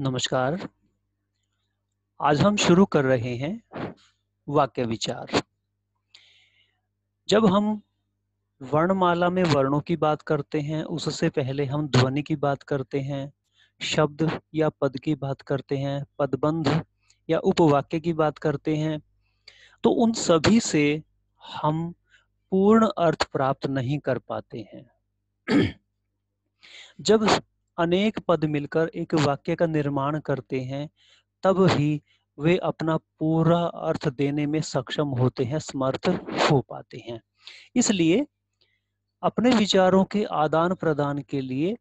नमस्कार। आज हम शुरू कर रहे हैं वाक्य विचार। जब हम वर्णमाला में वर्णों की बात करते हैं, उससे पहले हम ध्वनि की बात करते हैं, शब्द या पद की बात करते हैं, पदबंध या उपवाक्य की बात करते हैं तो उन सभी से हम पूर्ण अर्थ प्राप्त नहीं कर पाते हैं। जब अनेक पद मिलकर एक वाक्य का निर्माण करते हैं, तब ही वे अपना पूरा अर्थ देने में सक्षम होते हैं, समर्थ हो पाते हैं। इसलिए अपने विचारों के आदान प्रदान के लिए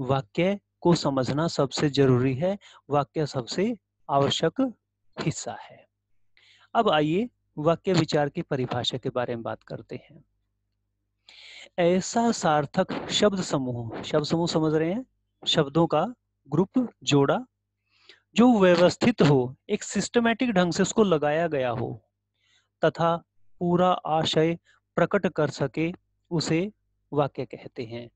वाक्य को समझना सबसे ज़रूरी है, वाक्य सबसे आवश्यक हिस्सा है। अब आइए वाक्य विचार की परिभाषा के बारे में बात करते हैं। ऐसा सार्थक शब्द समूह शब्द समूह समझ रहे हैं? शब्दों का ग्रुप जोड़ा, जो व्यवस्थित हो, एक सिस्टमेटिक ढंग से उसको लगाया गया हो, तथा पूरा आशय प्रकट कर सके, उसे वाक्य कहते हैं।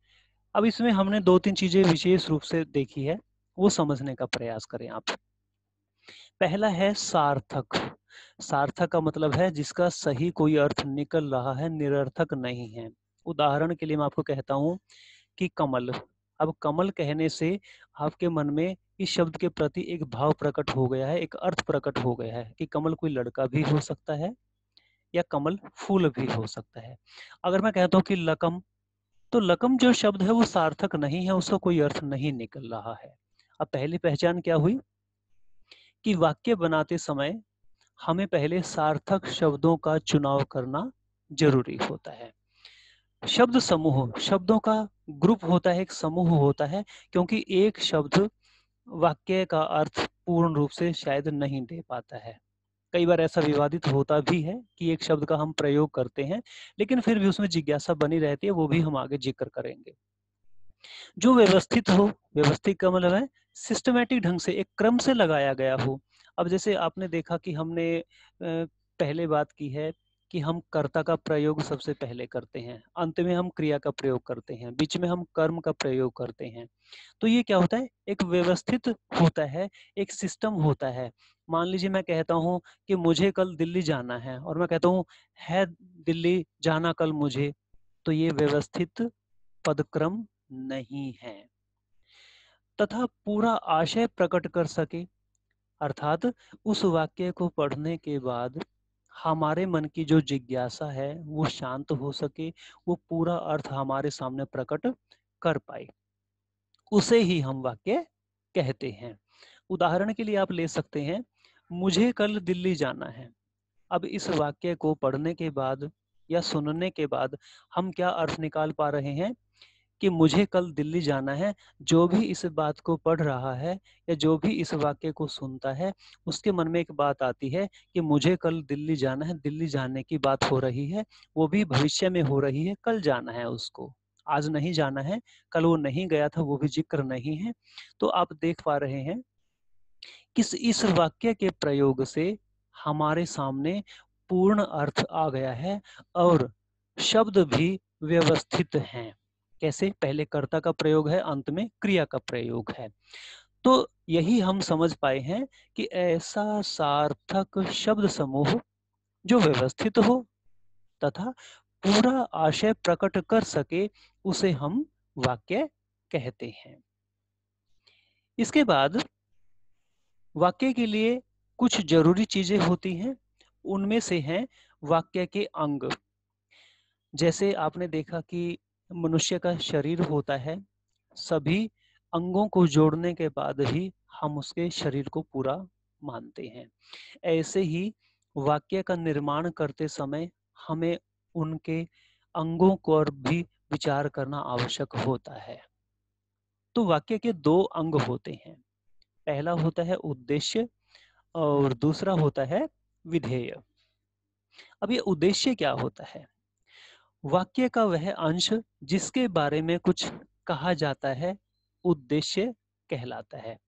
अब इसमें हमने दो तीन चीज़ें विशेष रूप से देखी है, वो समझने का प्रयास करें आप। पहला है सार्थक। सार्थक का मतलब है जिसका सही कोई अर्थ निकल रहा है, निरर्थक नहीं है। उदाहरण के लिए मैं आपको कहता हूँ कि कमल। अब कमल कहने से आपके मन में इस शब्द के प्रति एक भाव प्रकट हो गया है, एक अर्थ प्रकट हो गया है कि कमल कोई लड़का भी हो सकता है या कमल फूल भी हो सकता है। अगर मैं कहता हूँ कि लकम तो लकम जो शब्द है वो सार्थक नहीं है, उसका कोई अर्थ नहीं निकल रहा है। अब पहली पहचान क्या हुई? कि वाक्य बनाते समय हमें पहले सार्थक शब्दों का चुनाव करना ज़रूरी होता है। शब्द समूह, शब्दों का ग्रुप होता है, एक समूह होता है, क्योंकि एक शब्द वाक्य का अर्थ पूर्ण रूप से शायद नहीं दे पाता है। कई बार ऐसा विवादित होता भी है कि एक शब्द का हम प्रयोग करते हैं, लेकिन फिर भी उसमें जिज्ञासा बनी रहती है, वो भी हम आगे ज़िक्र करेंगे। जो व्यवस्थित हो, व्यवस्थित का मतलब है सिस्टमेटिक ढंग से, एक क्रम से लगाया गया हो। अब जैसे आपने देखा कि हमने पहले बात की है कि हम कर्ता का प्रयोग सबसे पहले करते हैं, अंत में हम क्रिया का प्रयोग करते हैं, बीच में हम कर्म का प्रयोग करते हैं। तो ये क्या होता है? एक व्यवस्थित होता है, एक सिस्टम होता है। मान लीजिए मैं कहता हूँ कि मुझे कल दिल्ली जाना है और मैं कहता हूँ, है दिल्ली, जाना कल मुझे। तो ये व्यवस्थित पदक्रम नहीं है। तथा पूरा आशय प्रकट कर सके, अर्थात उस वाक्य को पढ़ने के बाद हमारे मन की जो जिज्ञासा है, वो शांत हो सके, वो पूरा अर्थ हमारे सामने प्रकट कर पाए। उसे ही हम वाक्य कहते हैं। उदाहरण के लिए आप ले सकते हैं, मुझे कल दिल्ली जाना है। अब इस वाक्य को पढ़ने के बाद या सुनने के बाद हम क्या अर्थ निकाल पा रहे हैं? कि मुझे कल दिल्ली जाना है, जो भी इस बात को पढ़ रहा है या जो भी इस वाक्य को सुनता है, उसके मन में एक बात आती है कि मुझे कल दिल्ली जाना है, दिल्ली जाने की बात हो रही है, वो भी भविष्य में हो रही है, कल जाना है उसको। आज नहीं जाना है, कल वो नहीं गया था, वो भी ज़िक्र नहीं है। तो आप देख पा रहे हैं किस इस वाक्य के प्रयोग से हमारे सामने पूर्ण अर्थ आ गया है और शब्द भी व्यवस्थित हैं। कैसे पहले कर्ता का प्रयोग है, अंत में क्रिया का प्रयोग है। तो यही हम समझ पाए हैं कि ऐसा सार्थक शब्द समूह जो व्यवस्थित हो तथा पूरा आशय प्रकट कर सके, उसे हम वाक्य कहते हैं। इसके बाद वाक्य के लिए कुछ ज़रूरी चीज़ें होती हैं, उनमें से हैं वाक्य के अंग। जैसे आपने देखा कि मनुष्य का शरीर होता है, सभी अंगों को जोड़ने के बाद ही हम उसके शरीर को पूरा मानते हैं। ऐसे ही वाक्य का निर्माण करते समय हमें उनके अंगों को भी विचार करना आवश्यक होता है। तो वाक्य के दो अंग होते हैं। पहला होता है उद्देश्य और दूसरा होता है विधेय। अब ये उद्देश्य क्या होता है? वाक्य का वह अंश जिसके बारे में कुछ कहा जाता है, उद्देश्य कहलाता है।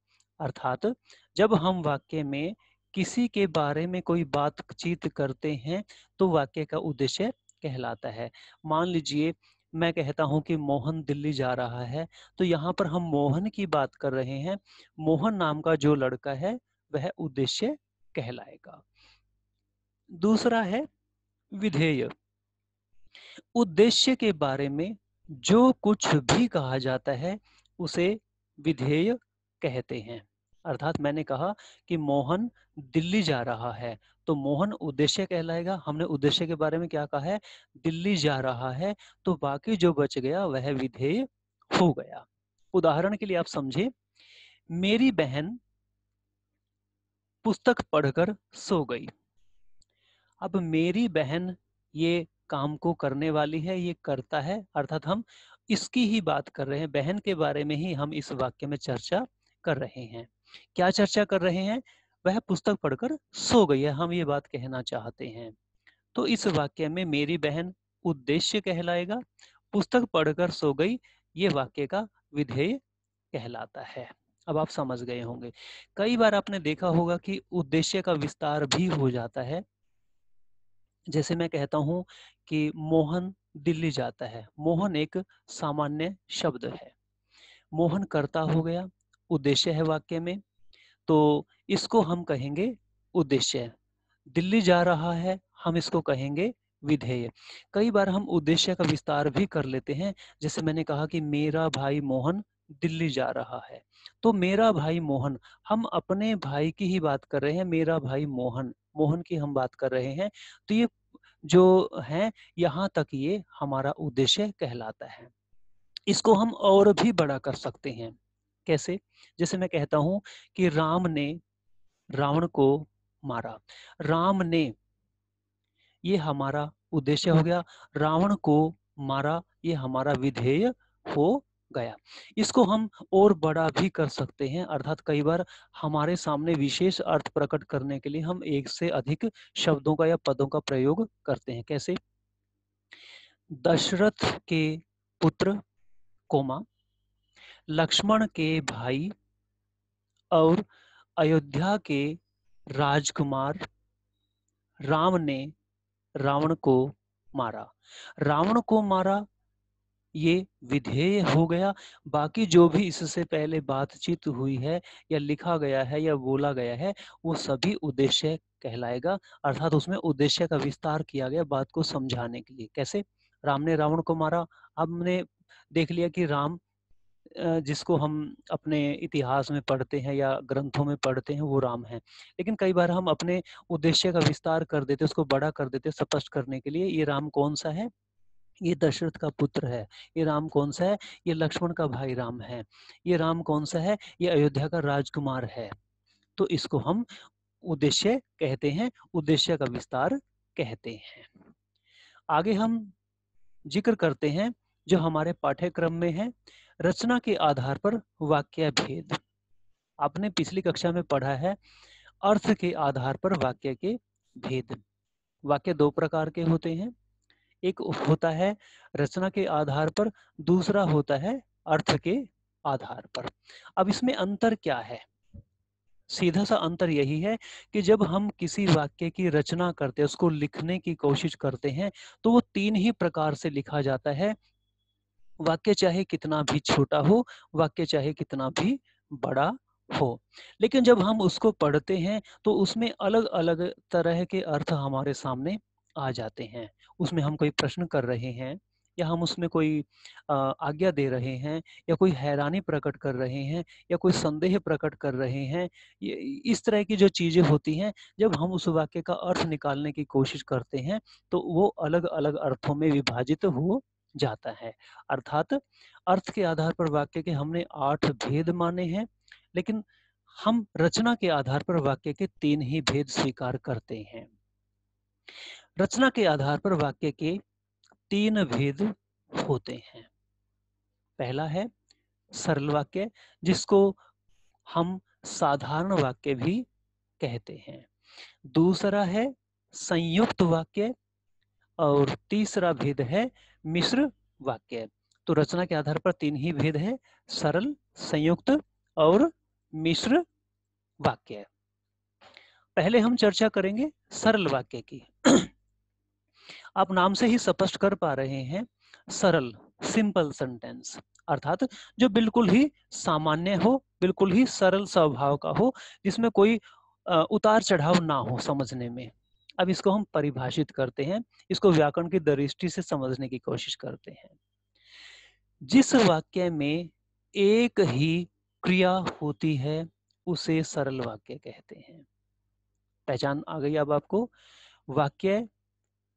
अर्थात, जब हम वाक्य में किसी के बारे में कोई बातचीत करते हैं तो वाक्य का उद्देश्य कहलाता है। मान लीजिए, मैं कहता हूँ कि मोहन दिल्ली जा रहा है तो यहाँ पर हम मोहन की बात कर रहे हैं। मोहन नाम का जो लड़का है, वह उद्देश्य कहलाएगा। दूसरा है, विधेय। उद्देश्य के बारे में जो कुछ भी कहा जाता है, उसे विधेय कहते हैं। अर्थात मैंने कहा कि मोहन दिल्ली जा रहा है। तो मोहन उद्देश्य कहलाएगा। हमने उद्देश्य के बारे में क्या कहा है? दिल्ली जा रहा है तो बाकी जो बच गया, वह विधेय हो गया। उदाहरण के लिए आप समझे, मेरी बहन पुस्तक पढ़कर सो गई। अब मेरी बहन ये काम को करने वाली है, ये करता है, अर्थात हम इसकी ही बात कर रहे हैं, बहन के बारे में ही हम इस वाक्य में चर्चा कर रहे हैं। क्या चर्चा कर रहे हैं? वह पुस्तक पढ़कर सो गई है, हम ये बात कहना चाहते हैं। तो इस वाक्य में मेरी बहन उद्देश्य कहलाएगा, पुस्तक पढ़कर सो गई, ये वाक्य का विधेय कहलाता है। अब आप समझ गए होंगे। कई बार आपने देखा होगा कि उद्देश्य का विस्तार भी हो जाता है। जैसे मैं कहता हूँ कि मोहन दिल्ली जाता है। मोहन एक सामान्य शब्द है। मोहन करता हो गया उद्देश्य है वाक्य में तो इसको हम कहेंगे उद्देश्य। दिल्ली जा रहा है, हम इसको कहेंगे विधेय। कई बार हम उद्देश्य का विस्तार भी कर लेते हैं। जैसे मैंने कहा कि मेरा भाई मोहन दिल्ली जा रहा है। तो मेरा भाई मोहन, हम अपने भाई की ही बात कर रहे हैं, मेरा भाई मोहन। मोहन की हम बात कर रहे हैं। तो ये जो है, यहाँ तक ये हमारा उद्देश्य कहलाता है। इसको हम और भी बड़ा कर सकते हैं। कैसे? जैसे मैं कहता हूँ कि राम ने रावण को मारा। राम ने ये हमारा उद्देश्य हो गया। रावण को मारा, ये हमारा विधेय हो गया। इसको हम और बड़ा भी कर सकते हैं, अर्थात कई बार हमारे सामने विशेष अर्थ प्रकट करने के लिए हम एक से अधिक शब्दों का या पदों का प्रयोग करते हैं। कैसे? दशरथ के पुत्र कोमा, लक्ष्मण के भाई और अयोध्या के राजकुमार राम ने रावण को मारा। रावण को मारा ये विधेय हो गया। बाकी जो भी इससे पहले बातचीत हुई है या लिखा गया है या बोला गया है, वो सभी उद्देश्य कहलाएगा, अर्थात उसमें उद्देश्य का विस्तार किया गया बात को समझाने के लिए। कैसे? राम ने रावण को मारा। हमने देख लिया कि राम जिसको हम अपने इतिहास में पढ़ते हैं या ग्रंथों में पढ़ते हैं, वो राम है। लेकिन कई बार हम अपने उद्देश्य का विस्तार कर देते उसको बड़ा कर देते स्पष्ट करने के लिए। ये राम कौन सा है? ये दशरथ का पुत्र है। ये राम कौन सा है? ये लक्ष्मण का भाई राम है। ये राम कौन सा है? ये अयोध्या का राजकुमार है। तो इसको हम उद्देश्य कहते हैं, उद्देश्य का विस्तार कहते हैं। आगे हम ज़िक्र करते हैं, जो हमारे पाठ्यक्रम में है, रचना के आधार पर वाक्य भेद आपने पिछली कक्षा में पढ़ा है, अर्थ के आधार पर वाक्य के भेद। वाक्य दो प्रकार के होते हैं एक होता है रचना के आधार पर, दूसरा होता है अर्थ के आधार पर। अब इसमें अंतर क्या है? सीधा सा अंतर यही है कि जब हम किसी वाक्य की रचना करते हैं, उसको लिखने की कोशिश करते हैं तो वो तीन ही प्रकार से लिखा जाता है। वाक्य चाहे कितना भी छोटा हो, वाक्य चाहे कितना भी बड़ा हो। लेकिन जब हम उसको पढ़ते हैं तो उसमें अलग अलग तरह के अर्थ हमारे सामने आ जाते हैं। उसमें हम कोई प्रश्न कर रहे हैं या हम उसमें कोई आज्ञा दे रहे हैं या कोई हैरानी प्रकट कर रहे हैं या कोई संदेह प्रकट कर रहे हैं इस तरह की जो चीज़ें होती हैं, जब हम उस वाक्य का अर्थ निकालने की कोशिश करते हैं तो वो अलग अलग अर्थों में विभाजित हो जाता है। अर्थात अर्थ के आधार पर वाक्य के हमने आठ भेद माने हैं, लेकिन हम रचना के आधार पर वाक्य के तीन ही भेद स्वीकार करते हैं। रचना के आधार पर वाक्य के तीन भेद होते हैं। पहला है सरल वाक्य, जिसको हम साधारण वाक्य भी कहते हैं। दूसरा है संयुक्त वाक्य और तीसरा भेद है मिश्र वाक्य। तो रचना के आधार पर तीन ही भेद है, सरल, संयुक्त और मिश्र वाक्य। पहले हम चर्चा करेंगे सरल वाक्य की। आप नाम से ही स्पष्ट कर पा रहे हैं, सरल सिंपल सेंटेंस अर्थात जो बिल्कुल ही सामान्य हो, बिल्कुल ही सरल स्वभाव का हो जिसमें कोई उतार चढ़ाव ना हो समझने में। अब इसको हम परिभाषित करते हैं, इसको व्याकरण की दृष्टि से समझने की कोशिश करते हैं। जिस वाक्य में एक ही क्रिया होती है, उसे सरल वाक्य कहते हैं। पहचान आ गई अब आपको? वाक्य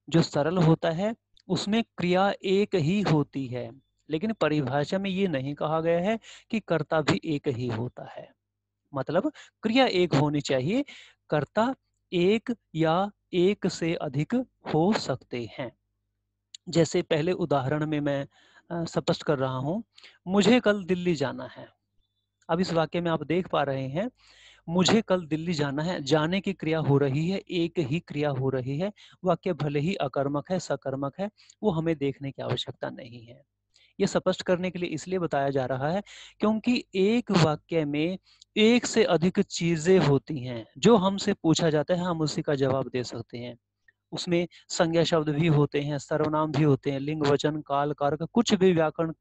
जो सरल होता है, उसमें क्रिया एक ही होती है। लेकिन परिभाषा में ये नहीं कहा गया है कि कर्ता भी एक ही होता है। मतलब क्रिया एक होनी चाहिए, कर्ता एक या एक से अधिक हो सकते हैं। जैसे पहले उदाहरण में मैं स्पष्ट कर रहा हूँ, मुझे कल दिल्ली जाना है। अब इस वाक्य में आप देख पा रहे हैं मुझे कल दिल्ली जाना है, जाने की क्रिया हो रही है, एक ही क्रिया हो रही है, वाक्य भले ही अकर्मक है, सकर्मक है, वो हमें देखने की आवश्यकता नहीं है। ये स्पष्ट करने के लिए इसलिए बताया जा रहा है क्योंकि एक वाक्य में एक से अधिक चीज़ें होती हैं, जो हमसे पूछा जाता है, हम उसी का जवाब दे सकते हैं। उसमें संज्ञा शब्द भी होते हैं, सर्वनाम भी होते हैं, लिंग, वचन, काल कारक कुछ भी व्याकरण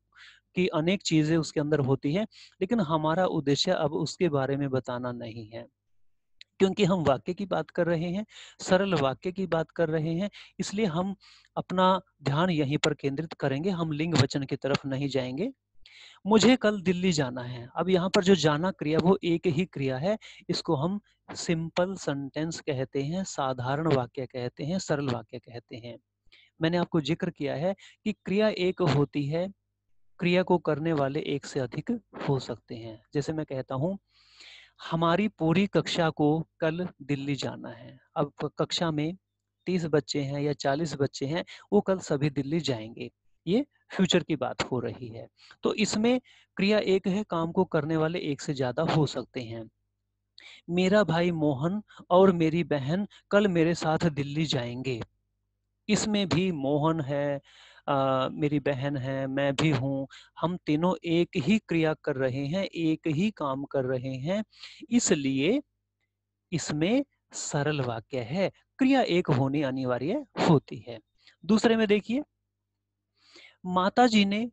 की अनेक चीज़ें उसके अंदर होती है, लेकिन हमारा उद्देश्य अब उसके बारे में बताना नहीं है। क्योंकि हम वाक्य की बात कर रहे हैं, सरल वाक्य की बात कर रहे हैं, इसलिए हम अपना ध्यान यहीं पर केंद्रित करेंगे, हम लिंग वचन की तरफ़ नहीं जाएँगे। मुझे कल दिल्ली जाना है, अब यहाँ पर जो जाना क्रिया, वो एक ही क्रिया है, इसको हम सिंपल सेंटेंस कहते हैं, साधारण वाक्य कहते हैं, सरल वाक्य कहते हैं। मैंने आपको ज़िक्र किया है कि क्रिया एक होती है क्रिया को करने वाले एक से अधिक हो सकते हैं। जैसे मैं कहता हूँ, हमारी पूरी कक्षा को कल दिल्ली जाना है। अब कक्षा में तीस बच्चे हैं या चालीस बच्चे हैं, वो कल सभी दिल्ली जाएँगे। ये फ्यूचर की बात हो रही है। तो इसमें क्रिया एक है, काम को करने वाले एक से ज़्यादा हो सकते हैं। मेरा भाई मोहन और मेरी बहन कल मेरे साथ दिल्ली जाएँगे। इसमें भी मोहन है आ, मेरी बहन है मैं भी हूँ हम तीनों एक ही क्रिया कर रहे हैं एक ही काम कर रहे हैं इसलिए इसमें सरल वाक्य है क्रिया एक होनी अनिवार्य होती है। दूसरे में देखिए माता जी ने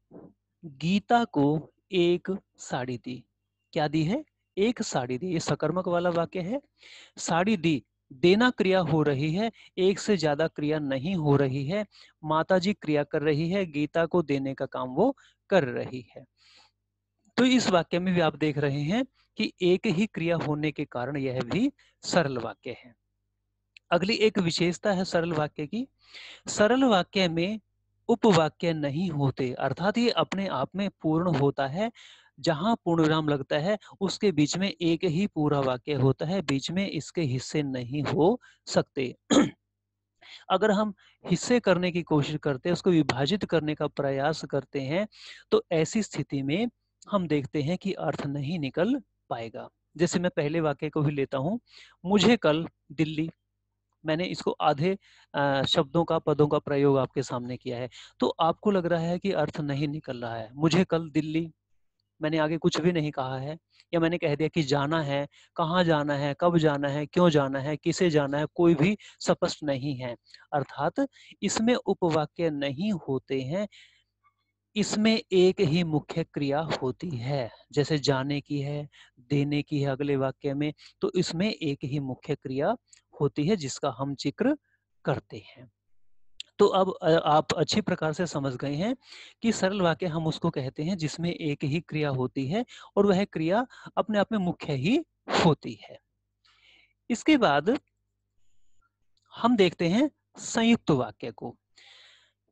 गीता को एक साड़ी दी। क्या दी है? एक साड़ी दी। ये सकर्मक वाला वाक्य है। साड़ी दी देना क्रिया हो रही है, एक से ज़्यादा क्रिया नहीं हो रही है माता जी क्रिया कर रही है, गीता को देने का काम वो कर रही है। तो इस वाक्य में भी आप देख रहे हैं कि एक ही क्रिया होने के कारण यह भी सरल वाक्य है। अगली एक विशेषता है सरल वाक्य की। सरल वाक्य में उपवाक्य नहीं होते, अर्थात ये अपने आप में पूर्ण होता है जहाँ पूर्ण विराम लगता है, उसके बीच में एक ही पूरा वाक्य होता है, बीच में इसके हिस्से नहीं हो सकते। अगर हम हिस्से करने की कोशिश करते हैं, उसको विभाजित करने का प्रयास करते हैं तो ऐसी स्थिति में हम देखते हैं कि अर्थ नहीं निकल पाएगा। जैसे मैं पहले वाक्य को भी लेता हूँ, मुझे कल दिल्ली, मैंने इसको आधे शब्दों का, पदों का प्रयोग आपके सामने किया है। तो आपको लग रहा है कि अर्थ नहीं निकल रहा है। मुझे कल दिल्ली मैंने आगे कुछ भी नहीं कहा है, या मैंने कह दिया कि जाना है, कहाँ जाना है, कब जाना है, क्यों जाना है, किसे जाना है, कोई भी स्पष्ट नहीं है। अर्थात इसमें उपवाक्य नहीं होते हैं, इसमें एक ही मुख्य क्रिया होती है, जैसे जाने की है, देने की है अगले वाक्य में तो इसमें एक ही मुख्य क्रिया होती है जिसका हम ज़िक्र करते हैं। तो अब आप अच्छी प्रकार से समझ गए हैं कि सरल वाक्य हम उसको कहते हैं जिसमें एक ही क्रिया होती है और वह क्रिया अपने आप में मुख्य ही होती है। इसके बाद हम देखते हैं संयुक्त वाक्य को।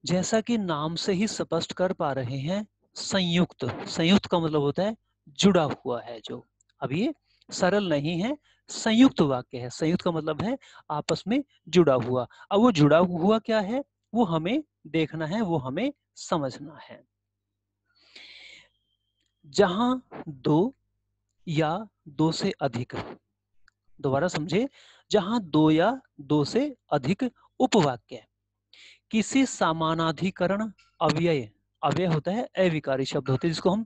जैसा कि नाम से ही स्पष्ट कर पा रहे हैं, संयुक्त संयुक्त का मतलब होता है जुड़ा हुआ है जो। अब ये सरल नहीं है, संयुक्त वाक्य है। संयुक्त का मतलब है आपस में जुड़ा हुआ। अब वो जुड़ा हुआ क्या है? वो हमें देखना है, वो हमें समझना है। जहाँ दो या दो से अधिक, दोबारा समझे, जहाँ दो या दो से अधिक उपवाक्य, किसी समानाधिकरण अव्यय अव्यय होता है, अविकारी शब्द होते हैं, जिसको हम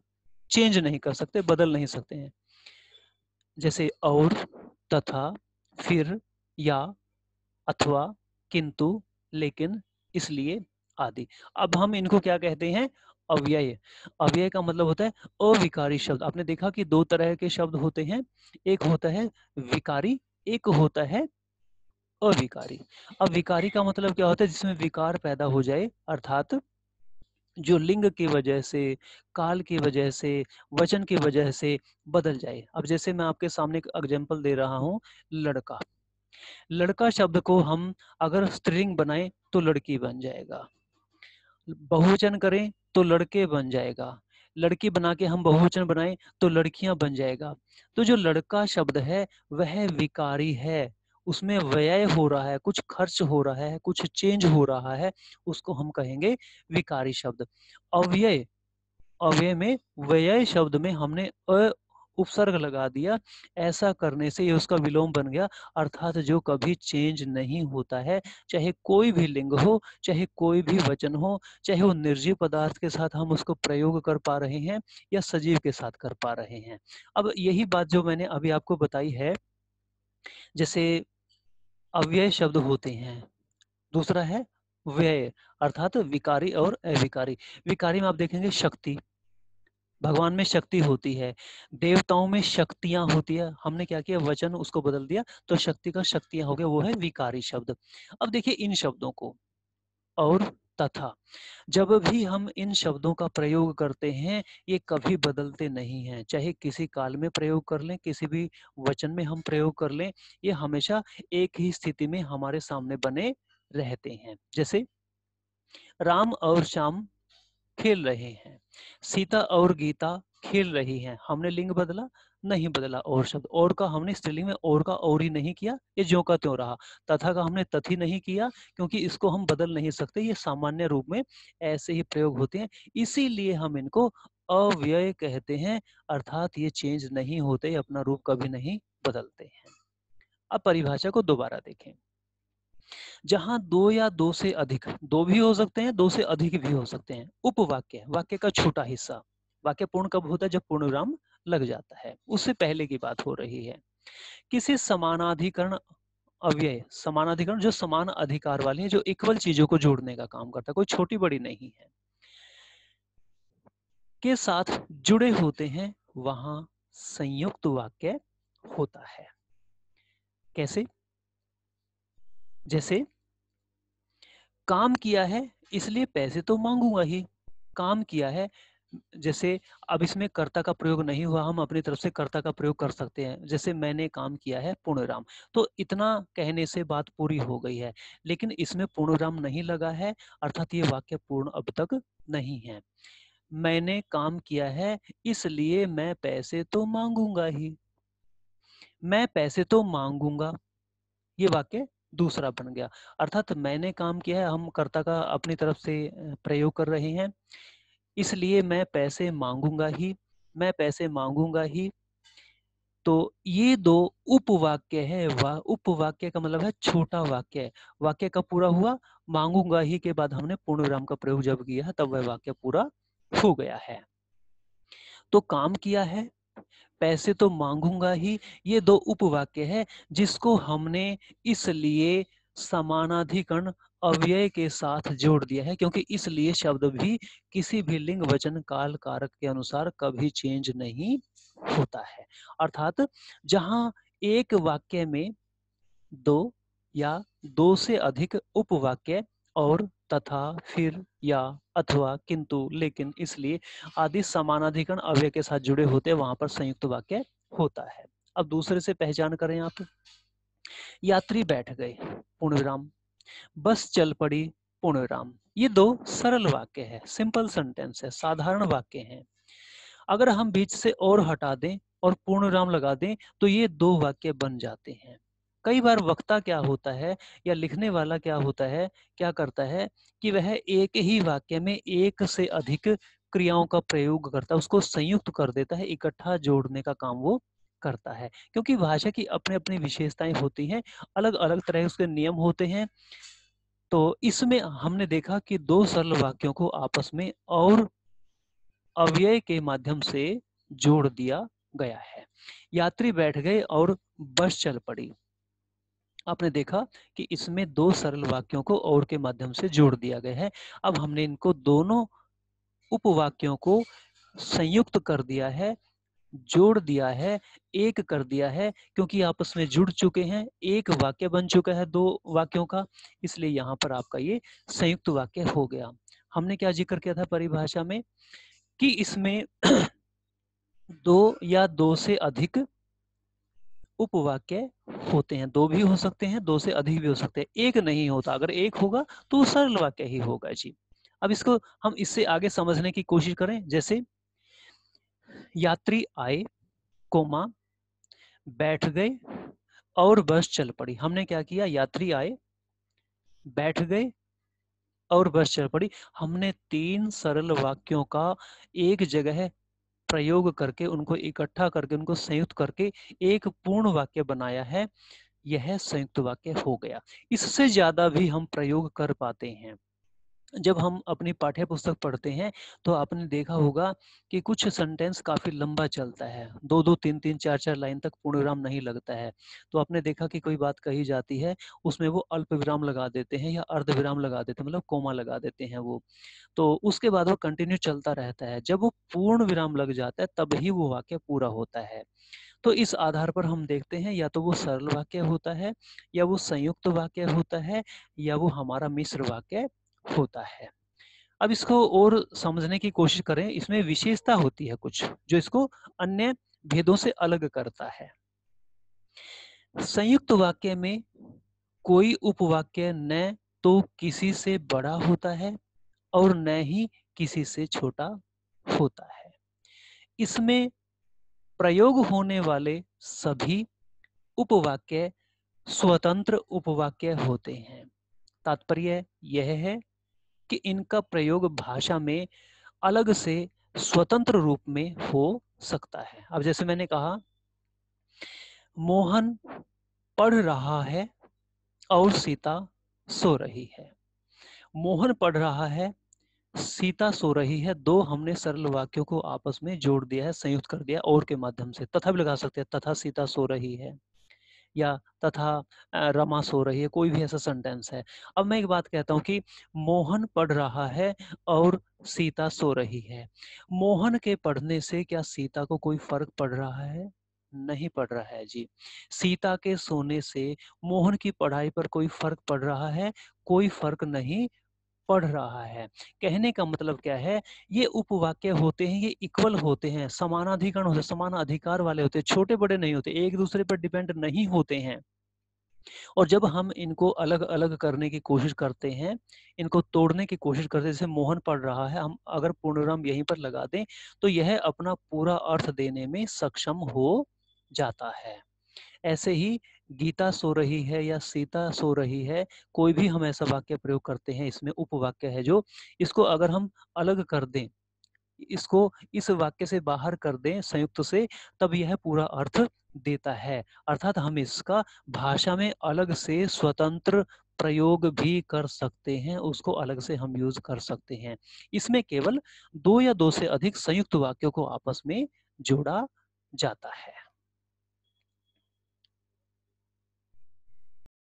चेंज नहीं कर सकते, बदल नहीं सकते हैं। जैसे और, तथा, फिर, या, अथवा, किंतु, लेकिन इसलिए आदि। अब हम इनको क्या कहते हैं? अव्यय। अव्यय का मतलब होता है अविकारी शब्द। आपने देखा कि दो तरह के शब्द होते हैं। एक होता है विकारी, एक होता है अविकारी। अब विकारी का मतलब क्या होता है? जिसमें विकार पैदा हो जाए, अर्थात जो लिंग की वजह से, काल की वजह से, वचन की वजह से बदल जाए। अब जैसे मैं आपके सामने एक एग्ज़ाम्पल दे रहा हूँ, लड़का। लड़का शब्द को हम अगर स्त्रीलिंग बनाए तो लड़की बन जाएगा। बहुवचन करें तो लड़के बन जाएगा। लड़की बना के हम बहुवचन बनाएँ तो लड़कियाँ बन जाएगा। तो जो लड़का शब्द है, वह विकारी है। उसमें व्यय हो रहा है, कुछ खर्च हो रहा है, कुछ चेंज हो रहा है, उसको हम कहेंगे विकारी शब्द। अव्यय अव्यय में, व्यय शब्द में हमने अ उपसर्ग लगा दिया, ऐसा करने से ये उसका विलोम बन गया। अर्थात जो कभी चेंज नहीं होता है, चाहे कोई भी लिंग हो, चाहे कोई भी वचन हो, चाहे वो निर्जीव पदार्थ के साथ हम उसको प्रयोग कर पा रहे हैं या सजीव के साथ कर पा रहे हैं। अब यही बात जो मैंने अभी आपको बताई है, जैसे अव्यय शब्द होते हैं, दूसरा है व्यय, अर्थात विकारी और अविकारी। विकारी में आप देखेंगे शक्ति। भगवान में शक्ति होती है, देवताओं में शक्तियाँ होती है। हमने क्या किया? वचन उसको बदल दिया तो शक्ति का शक्तियाँ हो गया, वो है विकारी शब्द। अब देखिए इन शब्दों को, और तथा। जब भी हम इन शब्दों का प्रयोग करते हैं, ये कभी बदलते नहीं हैं। चाहे किसी काल में प्रयोग कर लें, किसी भी वचन में हम प्रयोग कर लें, ये हमेशा एक ही स्थिति में हमारे सामने बने रहते हैं। जैसे, राम और श्याम खेल रहे हैं। सीता और गीता खेल रही हैं। हमने लिंग बदला, नहीं बदला और शब्द। और का हमने स्त्रीलिंग में और का और ही नहीं किया, ये जो का त्यों रहा। तथा का हमने तथी नहीं किया, क्योंकि इसको हम बदल नहीं सकते। ये सामान्य रूप में ऐसे ही प्रयोग होते हैं। इसीलिए हम इनको अव्यय कहते हैं, अर्थात ये चेंज नहीं होते, अपना रूप कभी नहीं बदलते हैं। अब परिभाषा को दोबारा देखें। जहाँ दो या दो से अधिक, दो भी हो सकते हैं, दो से अधिक भी हो सकते हैं। उपवाक्य, वाक्य का छोटा हिस्सा। वाक्य पूर्ण कब होता है? जब पूर्ण विराम लग जाता है। उससे पहले की बात हो रही है। किसी समानाधिकरण अव्यय, समानाधिकरण जो समान अधिकार वाले हैं, जो इक्वल चीज़ों को जोड़ने का काम करता है, कोई छोटी बड़ी नहीं है। के साथ जुड़े होते हैं, वहाँ संयुक्त वाक्य होता है। कैसे? जैसे, काम किया है, इसलिए पैसे तो मांगूँगा ही। काम किया है, जैसे, अब इसमें कर्ता का प्रयोग नहीं हुआ, हम अपनी तरफ़ से कर्ता का प्रयोग कर सकते हैं। जैसे, मैंने काम किया है पूर्णराम तो इतना कहने से बात पूरी हो गई है, लेकिन इसमें पूर्णराम नहीं लगा है, अर्थात ये वाक्य पूर्ण अब तक नहीं है। मैंने काम किया है, इसलिए मैं पैसे तो मांगूँगा ही। मैं पैसे तो मांगूँगा। ये वाक्य दूसरा बन गया। अर्थात मैंने काम किया है, हम कर्ता का अपनी तरफ़ से प्रयोग कर रहे हैं। इसलिए मैं पैसे मांगूँगा ही, मैं पैसे मांगूँगा ही। तो ये दो उपवाक्य है, वा, उपवाक्य का मतलब है छोटा वाक्य वाक्य का पूरा हुआ? मांगूँगा ही के बाद हमने पूर्ण विराम का प्रयोग जब किया, तब वह वाक्य पूरा हो गया है। तो काम किया है पैसे तो मांगूँगा ही, ये दो उपवाक्य है जिसको हमने इसलिए समानाधिकरण अव्यय के साथ जोड़ दिया है, क्योंकि इसलिए शब्द भी किसी भी लिंग वचन काल कारक के अनुसार कभी चेंज नहीं होता है। अर्थात जहाँ एक वाक्य में दो या दो से अधिक उपवाक्य और तथा फिर या अथवा किंतु लेकिन इसलिए आदि समानाधिकरण अव्यय के साथ जुड़े होते वहाँ पर संयुक्त वाक्य होता है। अब दूसरे से पहचान करें आप। यात्री बैठ गए पूर्ण विराम बस चल पड़ी पूर्ण विराम ये दो सरल वाक्य है, सिंपल सेंटेंस है, साधारण वाक्य है। अगर हम बीच से और हटा दें और पूर्ण विराम लगा दें तो ये दो वाक्य बन जाते हैं। कई बार वक्ता क्या होता है या लिखने वाला क्या होता है, क्या करता है कि वह एक ही वाक्य में एक से अधिक क्रियाओं का प्रयोग करता है, उसको संयुक्त कर देता है, इकट्ठा जोड़ने का काम वो करता है। क्योंकि भाषा की अपनी अपनी विशेषताएँ होती हैं अलग अलग तरह उसके नियम होते हैं। तो इसमें हमने देखा कि दो सरल वाक्यों को आपस में और अव्यय के माध्यम से जोड़ दिया गया है। यात्री बैठ गए और बस चल पड़ी। आपने देखा कि इसमें दो सरल वाक्यों को और के माध्यम से जोड़ दिया गया है। अब हमने इनको दोनों उपवाक्यों को संयुक्त कर दिया है, जोड़ दिया है, एक कर दिया है, क्योंकि आपस में जुड़ चुके हैं। एक वाक्य बन चुका है दो वाक्यों का, इसलिए यहाँ पर आपका ये संयुक्त वाक्य हो गया। हमने क्या ज़िक्र किया था परिभाषा में कि इसमें दो या दो से अधिक उपवाक्य होते हैं। दो भी हो सकते हैं, दो से अधिक भी हो सकते हैं। एक नहीं होता। अगर एक होगा तो सरल वाक्य ही होगा जी। अब इसको हम इससे आगे समझने की कोशिश करें। जैसे, यात्री आए, कोमा, बैठ गए और बस चल पड़ी। हमने क्या किया? यात्री आए, बैठ गए और बस चल पड़ी। हमने तीन सरल वाक्यों का एक जगह प्रयोग करके, उनको इकट्ठा करके, उनको संयुक्त करके एक पूर्ण वाक्य बनाया है, यह संयुक्त वाक्य हो गया। इससे ज़्यादा भी हम प्रयोग कर पाते हैं। जब हम अपनी पाठ्य पुस्तक पढ़ते हैं तो आपने देखा होगा कि कुछ सेंटेंस काफ़ी लंबा चलता है। दो दो, तीन तीन, चार चार लाइन तक पूर्ण विराम नहीं लगता है। तो आपने देखा कि कोई बात कही जाती है, उसमें वो अल्प विराम लगा देते हैं या अर्ध विराम लगा देते हैं मतलब कोमा लगा देते हैं वो। तो उसके बाद वो कंटिन्यू चलता रहता है। जब वो पूर्ण विराम लग जाता है, तब ही वो वाक्य पूरा होता है। तो इस आधार पर हम देखते हैं, या तो वो सरल वाक्य होता है, या वो संयुक्त वाक्य होता है, या वो हमारा मिश्र वाक्य होता है। अब इसको और समझने की कोशिश करें, इसमें विशेषता होती है कुछ, जो इसको अन्य भेदों से अलग करता है। संयुक्त वाक्य में, कोई उपवाक्य न तो किसी से बड़ा होता है और न ही किसी से छोटा होता है। इसमें प्रयोग होने वाले सभी उपवाक्य स्वतंत्र उपवाक्य होते हैं। तात्पर्य यह है कि इनका प्रयोग भाषा में अलग से स्वतंत्र रूप में हो सकता है। अब जैसे मैंने कहा, मोहन पढ़ रहा है और सीता सो रही है। मोहन पढ़ रहा है, सीता सो रही है, दो हमने सरल वाक्यों को आपस में जोड़ दिया है, संयुक्त कर दिया और के माध्यम से, तथा भी लगा सकते हैं, तथा सीता सो रही है। या तथा रमा सो रही है, कोई भी ऐसा सेंटेंस है। अब मैं एक बात कहता हूँ कि मोहन पढ़ रहा है और सीता सो रही है। मोहन के पढ़ने से क्या सीता को कोई फ़र्क पड़ रहा है? नहीं पड़ रहा है जी। सीता के सोने से मोहन की पढ़ाई पर कोई फ़र्क पड़ रहा है? कोई फ़र्क नहीं पढ़ रहा है। कहने का मतलब क्या है, ये उपवाक्य होते हैं, ये इक्वल होते हैं, समानाधिकरण होते समान अधिकार वाले होते छोटे बड़े नहीं होते, एक दूसरे पर डिपेंड नहीं होते हैं। और जब हम इनको अलग अलग करने की कोशिश करते हैं, इनको तोड़ने की कोशिश करते हैं, जैसे मोहन पढ़ रहा है, हम अगर पूर्णराम यहीं पर लगा दें तो यह अपना पूरा अर्थ देने में सक्षम हो जाता है। ऐसे ही गीता सो रही है या सीता सो रही है, कोई भी हम ऐसा वाक्य प्रयोग करते हैं, इसमें उपवाक्य है जो, इसको अगर हम अलग कर दें, इसको इस वाक्य से बाहर कर दें संयुक्त से, तब यह पूरा अर्थ देता है। अर्थात हम इसका भाषा में अलग से स्वतंत्र प्रयोग भी कर सकते हैं, उसको अलग से हम यूज़ कर सकते हैं। इसमें केवल दो या दो से अधिक संयुक्त वाक्यों को आपस में जोड़ा जाता है।